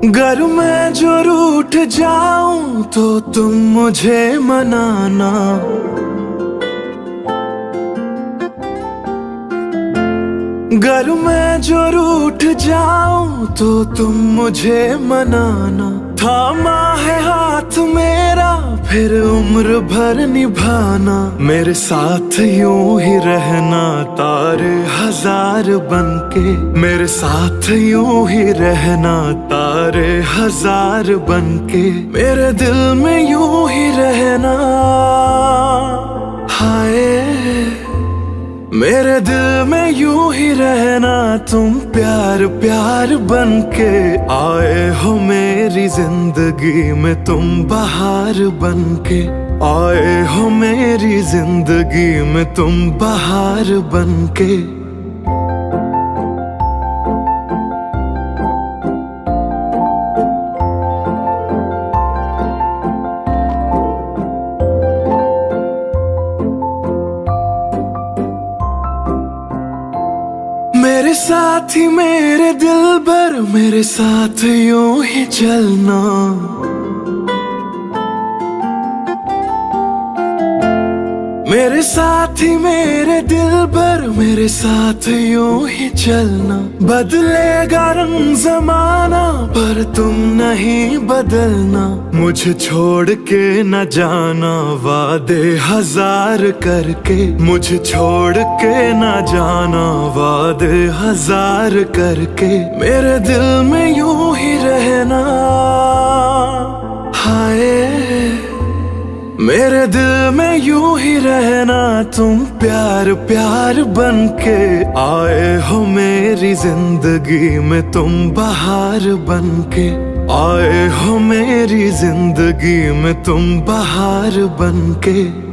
घर मैं जो रूठ जाऊँ तो तुम मुझे मनाना। घर मैं जो रूठ जाऊँ तो तुम मुझे मनाना। थामा है हाथ मेरा, फिर उम्र भर निभाना। मेरे साथ यूँ ही रहना तारे हज़ार बनके मेरे साथ यूँ ही रहना, तारे हज़ार बनके मेरे दिल में यूँ ही रहना। हाय, मेरे दिल में यूँ ही रहना, तुम प्यार प्यार बन के आए हो मेरी ज़िंदगी में, तुम बाहर बन के आए हो मेरी ज़िंदगी में, तुम बाहर बन के मेरे साथ ही मेरे दिल भर मेरे साथ यूँ ही चलना। मेरे साथ ही मेरे दिल भर, मेरे साथ यूँ ही चलना। बदलेगा रंग जमाना, पर तुम नहीं बदलना। मुझे छोड़ के न जाना, वादे हज़ार करके। मुझे छोड़ के न जाना, वादे हज़ार करके। मेरे दिल में यूँ ही रहना। हाय, मेरे दिल में यूँ रहना तुम प्यार प्यार बन के आए हो मेरी ज़िंदगी में तुम बाहर बन के आए हो मेरी ज़िंदगी में तुम बाहर बन के